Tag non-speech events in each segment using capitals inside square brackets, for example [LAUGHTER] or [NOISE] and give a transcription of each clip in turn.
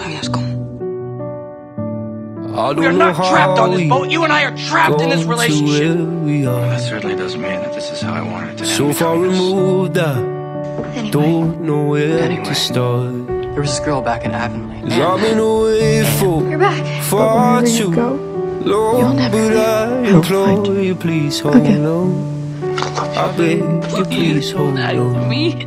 sabías cómo. I We are don't trapped on this boat. You and I are trapped in this relationship. where we are. That certainly doesn't mean that this is how I wanted to So end far between us. removed, I Anyway, don't know where Anyway. to start. There was this girl back in Avonlea. Cause I've been away for you're back. far too You'll long. never But I I'll find implore you, please hold Again. on. I beg you, please hold on. Me?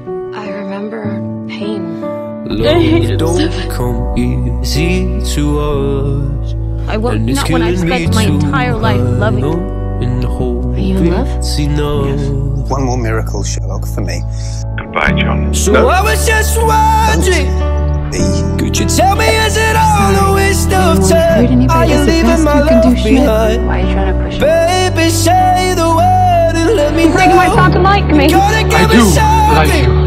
I remember pain. Love [LAUGHS] don't come easy to us. I will And it's not when I've spent my entire life loving you. on And hope Are you in love? it's enough. One more miracle, Sherlock, for me. Goodbye, John. So I was just wondering, Be could you tell me is it all a waste of hurt time? anybody, Are you it's the leaving best my you can do, love behind? Why are you trying to push me? Baby, say the word and let me know. Think you might sound to like me. Gotta give me something.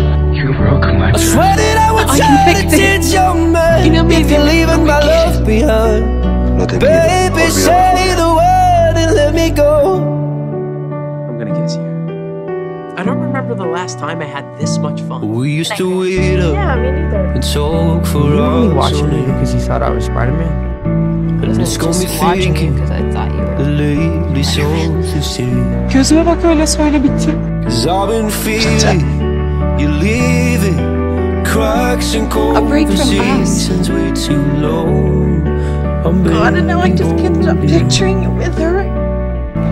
You broke my I swear that I would oh, I try can to change your mind You know, if maybe you're leaving my get love behind. no te Baby, say the word and let me go. I'm gonna kiss you. I don't remember the last time I had this much fun. We used to wait up Yeah, me neither. and talk for You only hours watching me because you thought I was Spider-Man? And it's got me thinking because I thought you were. lately songs. Gözüme bak öyle söyle bitti. Cause I've been feeling you leaving cracks and A break from us. conversations way too long. I'm God, and now I just can't stop picturing you with her.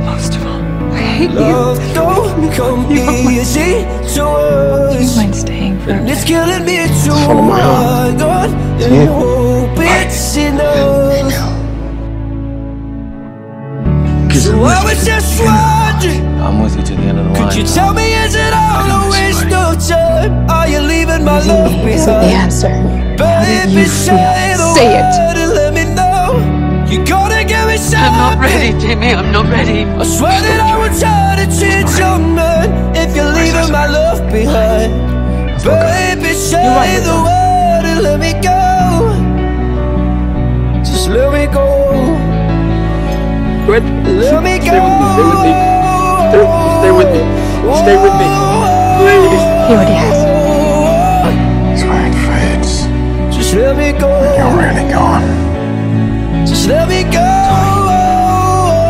Most of all, I hate you. Love don't come easy to Do you mind staying for a And it's killing me to Follow my hang on and hope it's enough. So I was just wondering, I'm with you to the end of the could you tell me is it all a waste of time? Are you leaving my love Is the behind? answer? How did Baby, you say feel? the Say it. word and let me know. You gotta give me something. I'm not ready, Timmy. I'm not ready. I swear that I would try to change your mind if you're leaving my love behind. Baby, say the word and let me go. Just let me go. Good. Let me go. Stay with me. Stay with me. Please. He already has. You're really gone. Just let me go.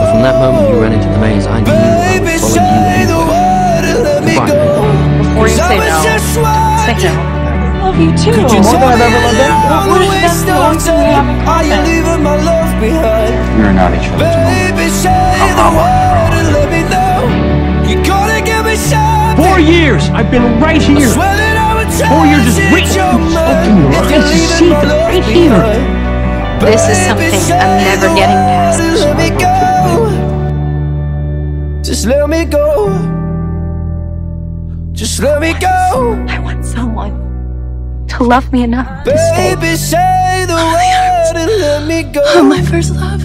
But from that moment you ran into the maze, I knew I Baby, would follow you the anywhere. word and let me go. Before you 'Cause I say no, say no. I love you too. Could you More than I've ever loved it all a That's waste the of we have in time? Are you common. leaving my love behind? We're not each other's moment. Baby, say the word and let me know. You gotta give me something. Four years. I've been right here. Swear that I would try Four to is change wait. your Open your eyes you're to see them right here. This is something I'm never getting past. and Let me go. Just let me go. Just let me go. I want someone to love me enough to stay. Baby, say the word and let me go. My first love.